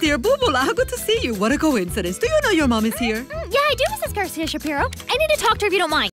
Dear Bubula, how good to see you. What a coincidence. Do you know your mom is here? Mm, yeah, I do, Mrs. Garcia Shapiro. I need to talk to her if you don't mind.